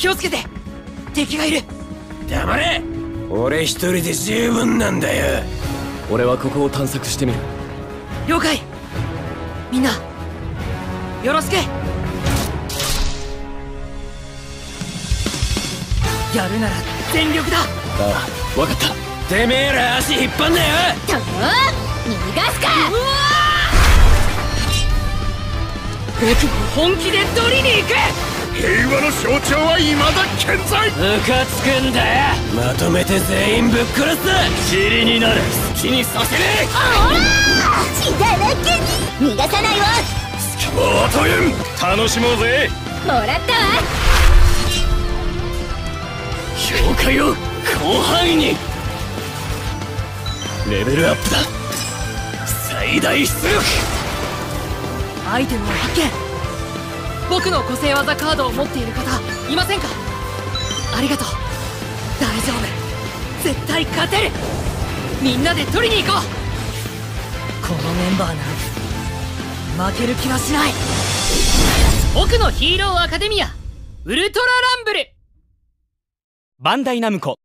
気をつけて。敵がいる。黙れ。俺一人で十分なんだよ。俺はここを探索してみる。了解。みんなよろしくやるなら全力だ。ああ分かった。てめえら足引っ張んなよ。と逃がすか。僕も本気で取りに行くの象徴は未だ健在。ムカつくんだよ。まとめて全員ぶっ殺す。塵になる。好きにさせねほら血だらけに逃がさないわ。隙間を与えん楽しもうぜ。もらった。わえ境界を広範囲に。レベルアップだ。最大出力。アイテムを発見僕の個性技カードを持っている方いませんか？ありがとう。大丈夫。絶対勝てる。みんなで取りに行こう。このメンバーなら負ける気はしない。僕のヒーローアカデミアウルトラランブル。バンダイナムコ。